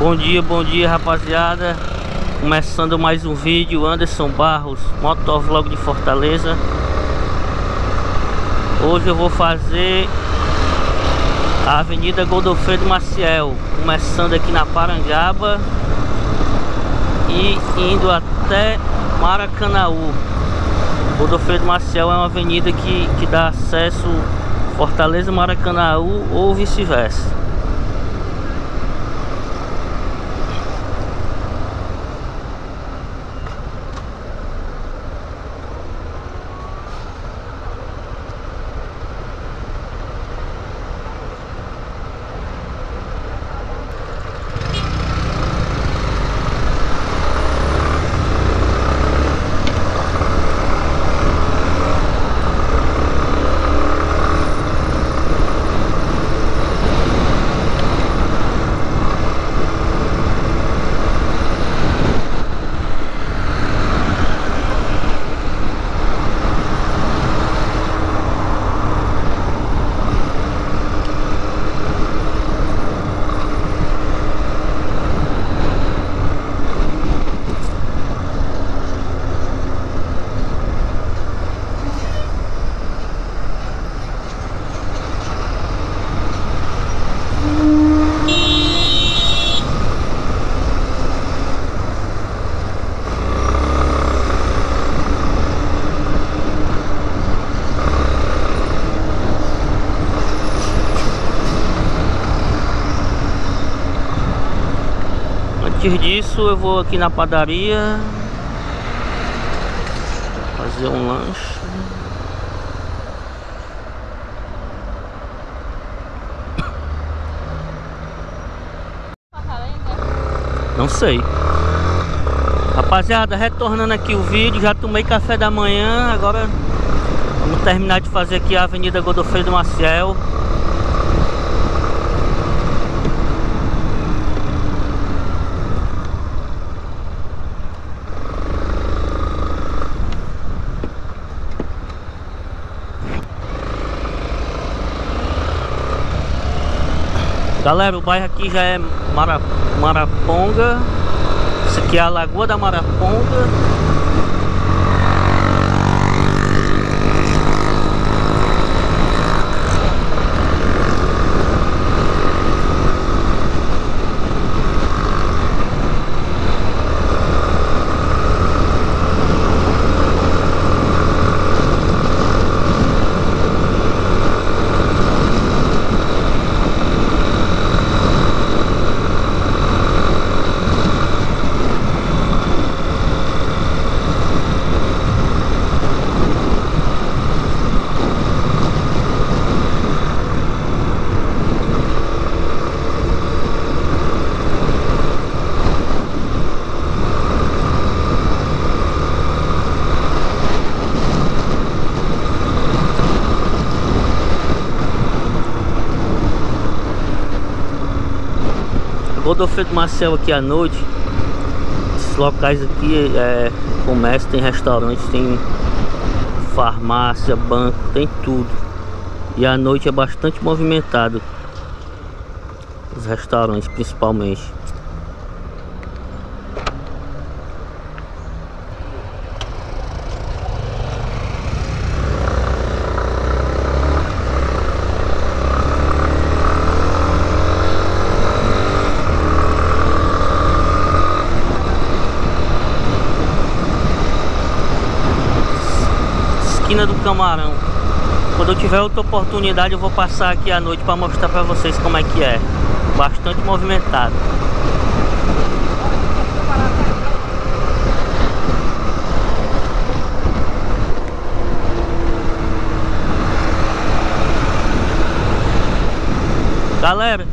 Bom dia, bom dia rapaziada. Começando mais um vídeo Anderson Barros, motovlog de Fortaleza. Hoje eu vou fazer a Avenida Godofredo Maciel Começando aqui na Parangaba E indo até Maracanaú. Godofredo Maciel é uma avenida que, que dá acesso Fortaleza Maracanaú ou vice-versa Antes disso eu vou aqui na padaria Fazer um lanche. Não sei. Rapaziada, retornando aqui o vídeo Já tomei café da manhã Agora vamos terminar de fazer aqui a Avenida Godofredo Maciel Galera, o bairro aqui já é Mara, Maraponga. Isso aqui é a Lagoa da Maraponga Godofredo Marcel aqui à noite. Esses locais aqui é comércio, tem restaurante, tem farmácia, banco, tem tudo. E à noite é bastante movimentado Os restaurantes principalmente esquina do Camarão. Quando eu tiver outra oportunidade eu vou passar aqui à noite para mostrar para vocês como é que é. Bastante movimentado. Galera,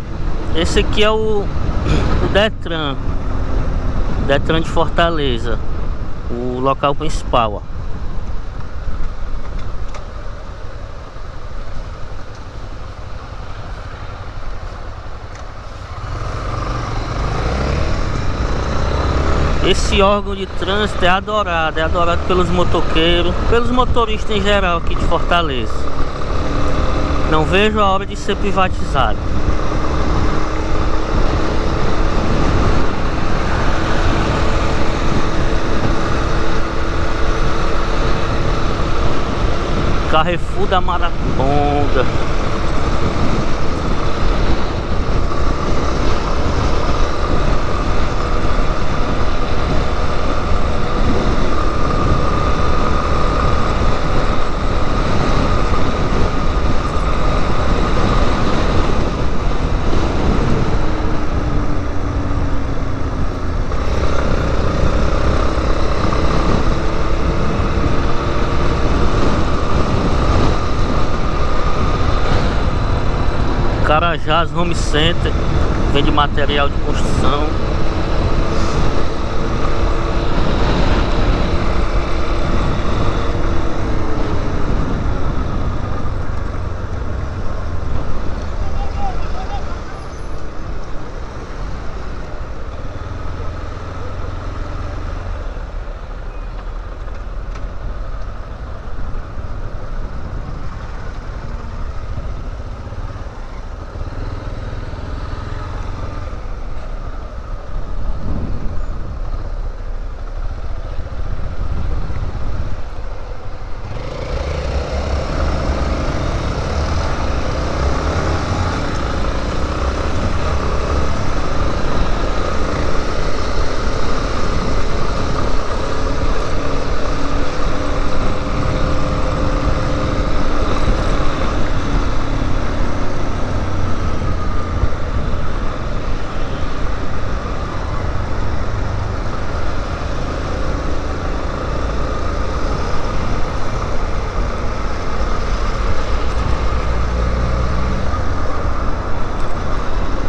esse aqui é o, o Detran Detran de Fortaleza O local principal, ó Esse órgão de trânsito é adorado, é adorado pelos motoqueiros, pelos motoristas em geral aqui de Fortaleza. Não vejo a hora de ser privatizado. Carrefour da Maraponga. Carajás Home Center vende material de construção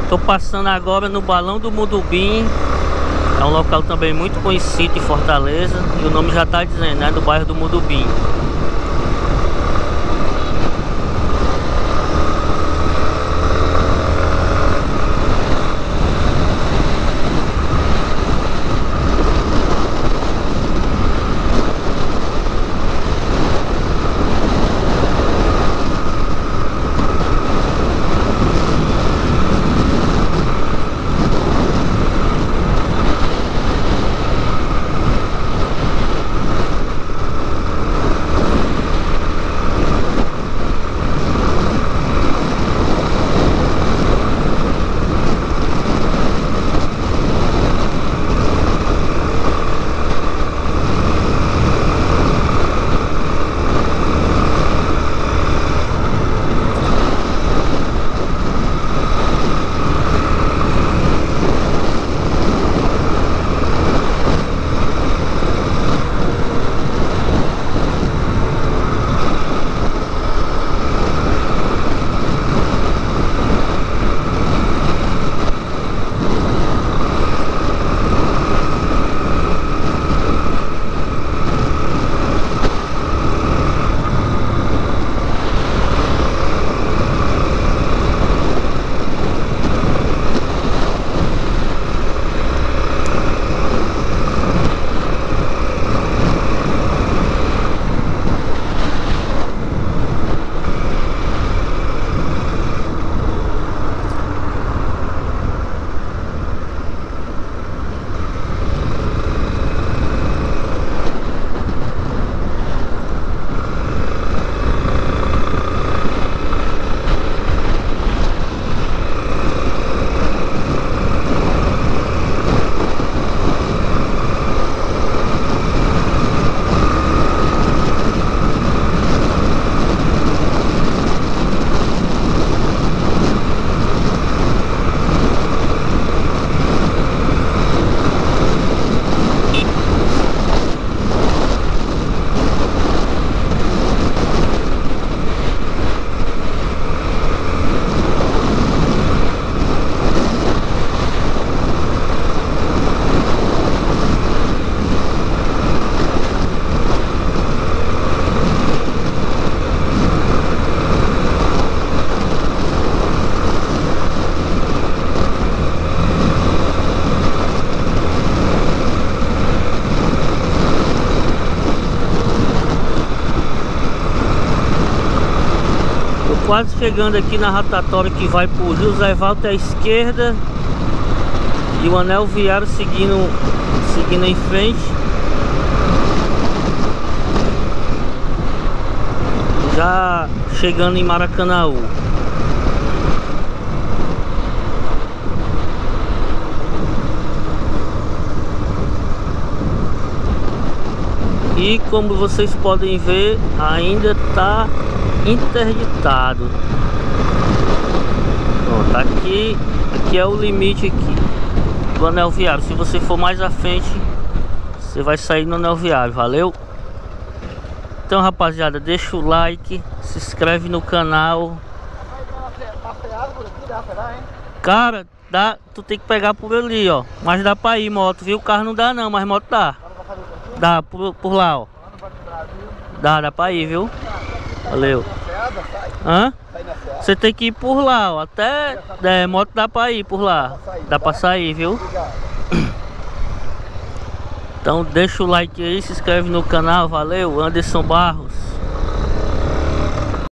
Tô passando agora no Balão do Mudubim É um local também muito conhecido em Fortaleza E o nome já tá dizendo, né? Do bairro do Mudubim quase chegando aqui na rotatória que vai por José Walter à esquerda e o anel viário seguindo, seguindo em frente Já chegando em Maracanaú. E como vocês podem ver, ainda está interditado. Pronto, aqui, aqui é o limite aqui do anel viário. Se você for mais à frente, você vai sair no anel viário, valeu? Então rapaziada, deixa o like, se inscreve no canal. Cara, dá, tu tem que pegar por ali, ó. Mas dá pra ir moto, viu? O carro não dá não, mas moto dá. Dá por, por lá, ó. Dá, dá pra ir, viu? Valeu. Hã? Você tem que ir por lá, ó. Até é, moto dá pra ir por lá. Dá pra sair, viu? Então deixa o like aí, se inscreve no canal, valeu, Anderson Barros.